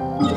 いい。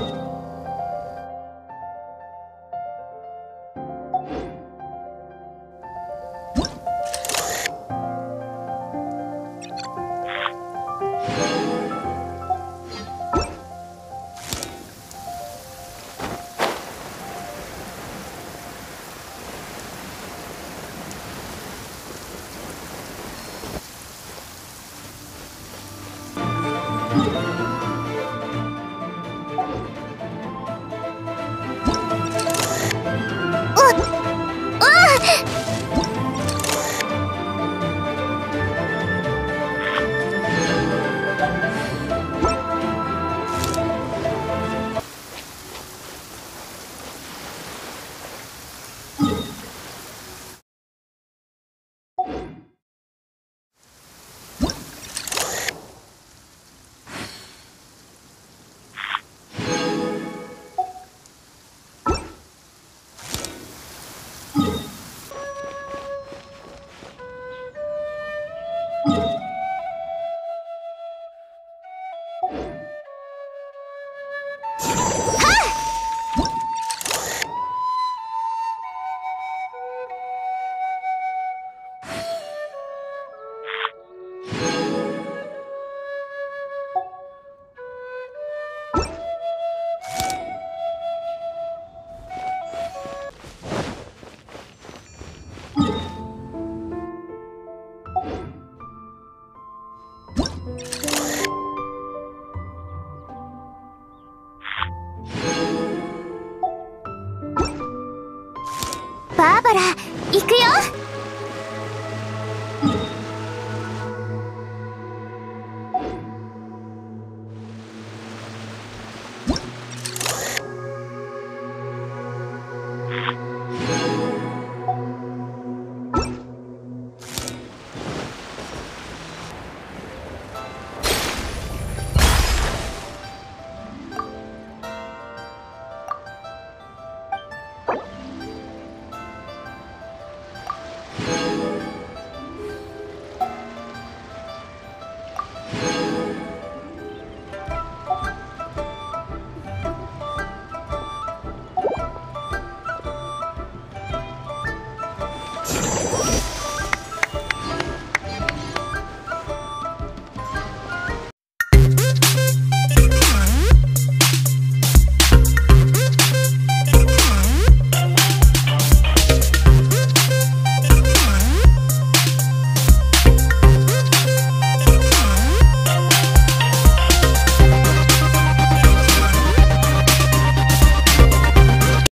バーバラ行くよ。